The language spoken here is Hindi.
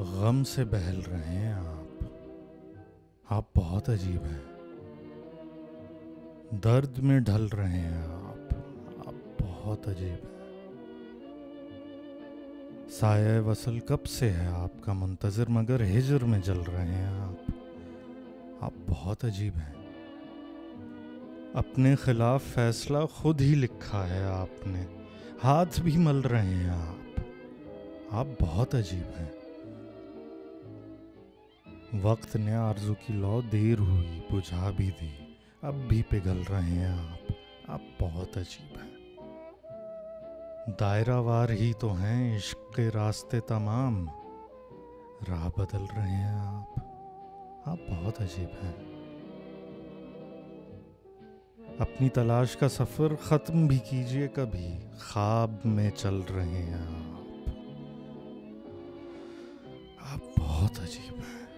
गम से बहल रहे हैं आप। आप बहुत अजीब हैं। दर्द में ढल रहे हैं आप। आप बहुत अजीब हैं। साया वसल कब से है आपका मुंतजर, मगर हिजर में जल रहे हैं आप। आप बहुत अजीब हैं। अपने खिलाफ फैसला खुद ही लिखा है आपने। हाथ भी मल रहे हैं आप। आप बहुत अजीब हैं। वक्त ने आरज़ू की लौ देर हुई, बुझा भी दी। अब भी पिघल रहे हैं आप। आप बहुत अजीब हैं। दायरावार ही तो हैं इश्क के रास्ते तमाम। राह बदल रहे हैं आप। आप बहुत अजीब हैं। अपनी तलाश का सफ़र खत्म भी कीजिए कभी। ख्वाब में चल रहे हैं आप। आप बहुत अजीब हैं।